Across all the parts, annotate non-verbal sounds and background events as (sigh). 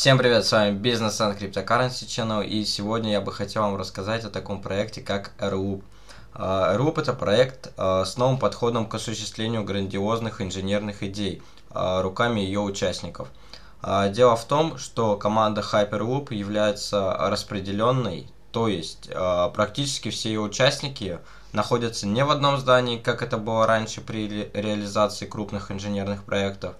Всем привет, с вами Business and Cryptocurrency Channel, и сегодня я бы хотел вам рассказать о таком проекте, как RUP. RUP это проект а, с новым подходом к осуществлению грандиозных инженерных идей а, руками ее участников. А, дело в том, что команда Hyperloop является распределенной, то есть практически все ее участники находятся не в одном здании, как это было раньше при реализации крупных инженерных проектов,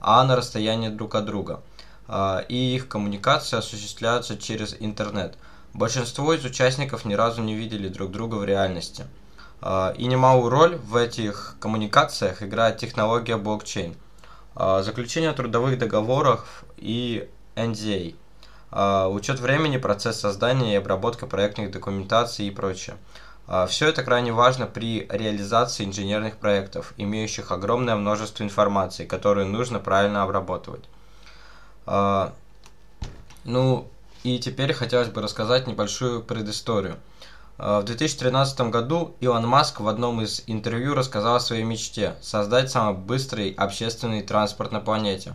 а на расстоянии друг от друга – а, и их коммуникация осуществляется через интернет. Большинство из участников ни разу не видели друг друга в реальности. А, и немалую роль в этих коммуникациях играет технология блокчейн. А, заключение трудовых договоров и NDA. Учет времени, процесс создания и обработка проектных документаций и прочее. Все это крайне важно при реализации инженерных проектов, имеющих огромное множество информации, которую нужно правильно обрабатывать. А, ну, и теперь хотелось бы рассказать небольшую предысторию. А, в 2013 году Илон Маск в одном из интервью рассказал о своей мечте – создать самый быстрый общественный транспорт на планете.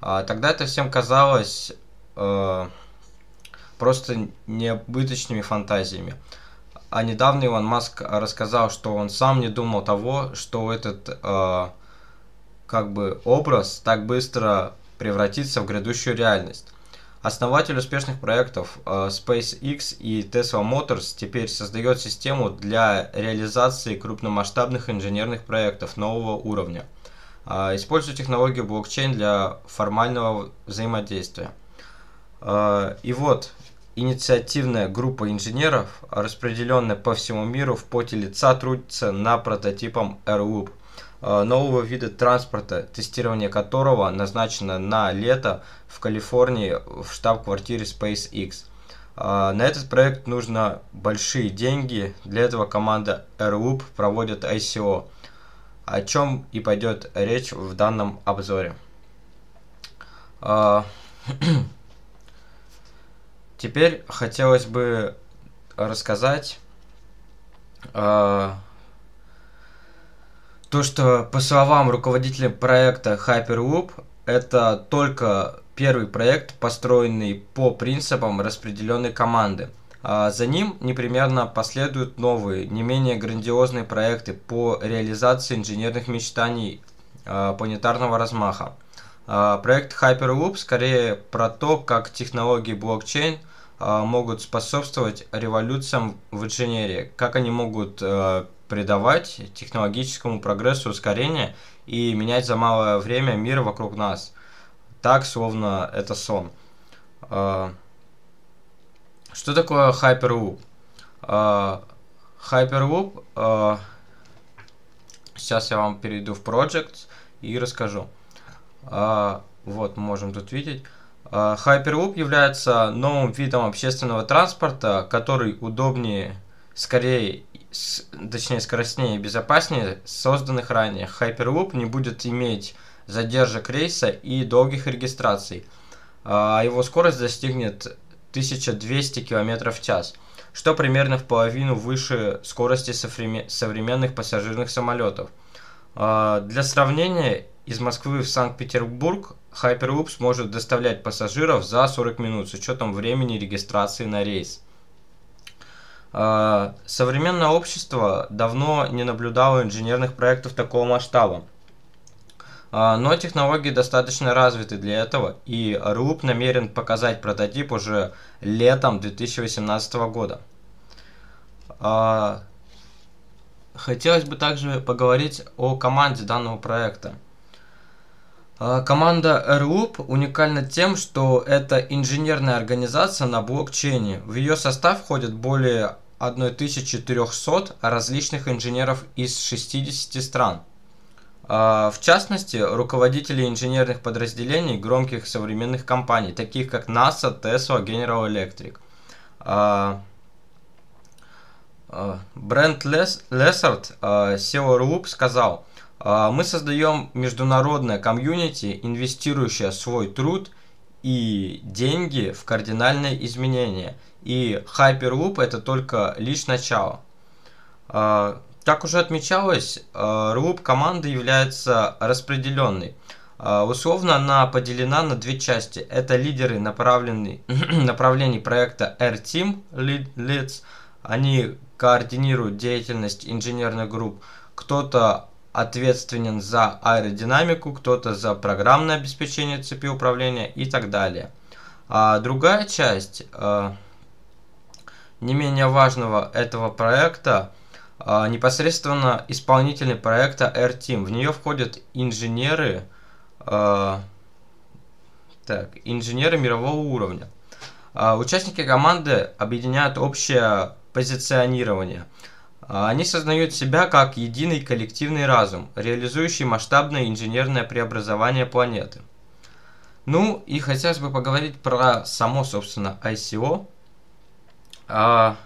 А, тогда это всем казалось э, просто необыточными фантазиями. А недавно Илон Маск рассказал, что он сам не думал того, что этот э, как бы образ так быстро превратиться в грядущую реальность. Основатель успешных проектов э, SpaceX и Tesla Motors теперь создает систему для реализации крупномасштабных инженерных проектов нового уровня. Э, используя технологию блокчейн для формального взаимодействия. Э, и вот инициативная группа инженеров, распределенная по всему миру, в поте лица трудится на прототипом AirLoop – нового вида транспорта, тестирование которого назначено на лето в Калифорнии в штаб-квартире SpaceX. Э, на этот проект нужно большие деньги, для этого команда Airloop проводит ICO, о чем и пойдет речь в данном обзоре. Э, теперь хотелось бы рассказать то, что по словам руководителя проекта Hyperloop, это только первый проект, построенный по принципам распределенной команды. А за ним непременно последуют новые, не менее грандиозные проекты по реализации инженерных мечтаний а, планетарного размаха. А, проект Hyperloop скорее про то, как технологии блокчейн а, могут способствовать революциям в инженерии, как они могут а, придавать технологическому прогрессу ускорение и менять за малое время мир вокруг нас. Так, словно это сон. А, что такое Hyperloop? А, Hyperloop, а, сейчас я вам перейду в Project и расскажу. Вот, можем тут видеть. Hyperloop является новым видом общественного транспорта, который удобнее, скорее точнее скоростнее и безопаснее созданных ранее. Hyperloop не будет иметь задержек рейса и долгих регистраций, а его скорость достигнет 1200 км в час, что примерно в половину выше скорости современных пассажирных самолетов. А, для сравнения, из Москвы в Санкт-Петербург Hyperloop сможет доставлять пассажиров за 40 минут с учетом времени регистрации на рейс. А, современное общество давно не наблюдало инженерных проектов такого масштаба. А, но технологии достаточно развиты для этого, и РУП намерен показать прототип уже летом 2018 года. А, хотелось бы также поговорить о команде данного проекта. Команда RLOOP уникальна тем, что это инженерная организация на блокчейне. В ее состав входят более 1300 различных инженеров из 60 стран. А, в частности, руководители инженерных подразделений громких современных компаний, таких как NASA, Tesla, General Electric. А, Брент Лессард, SEO Loop, сказал, мы создаем международное комьюнити, инвестирующее свой труд и деньги в кардинальные изменения – и Hyperloop это только лишь начало. А, как уже отмечалось, Loop команда является распределенной. Условно она поделена на две части. Это лидеры (clears throat) направлений проекта R-Team Leads. Они координируют деятельность инженерных групп. Кто-то ответственен за аэродинамику, кто-то за программное обеспечение цепи управления и так далее. А другая часть а, не менее важного этого проекта а, непосредственно исполнительный проекта R-Team. В нее входят инженеры, а, так, инженеры мирового уровня. Участники команды объединяют общее позиционирование – а, они сознают себя как единый коллективный разум, реализующий масштабное инженерное преобразование планеты. Ну и хотелось бы поговорить про само, собственно, ICO. А,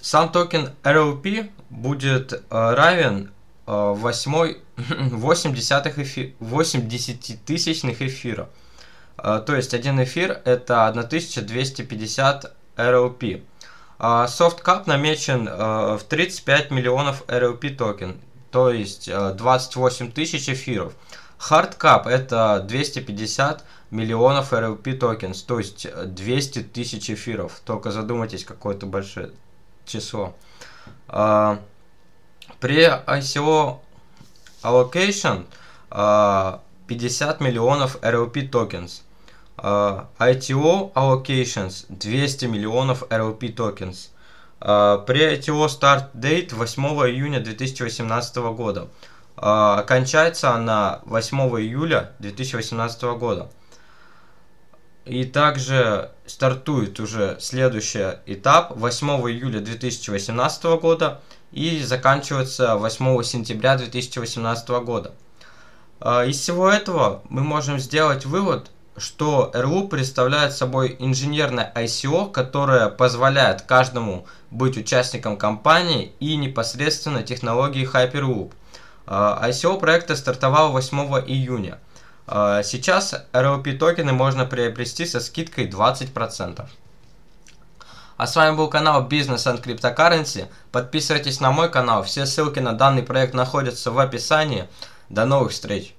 сам токен RLP будет а, равен 8, 8, (clears throat) эфи, 8 десятитысячных эфира. То есть один эфир это 1250 RLP. Soft cap намечен э, в 35 миллионов RLP токен, то есть 28 э, тысяч эфиров. Hard cap это 250 миллионов RLP tokens, то есть 200 тысяч эфиров. Только задумайтесь, какое-то большое число. Pre-ICO allocation 50 миллионов RLP tokens. Uh, ITO allocations 200 миллионов RLP tokens. Uh, pre-ITO start date 8 июня 2018 года. Uh, окончается она 8 июля 2018 года. И также стартует уже следующий этап 8 июля 2018 года и заканчивается 8 сентября 2018 года. Из всего этого мы можем сделать вывод, что РУ представляет собой инженерное ICO, которое позволяет каждому быть участником компании и непосредственно технологии Hyperloop. ICO проекта стартовал 8 июня. А, сейчас RLP токены можно приобрести со скидкой 20%. А с вами был канал Business and Cryptocurrency. Подписывайтесь на мой канал. Все ссылки на данный проект находятся в описании. До новых встреч!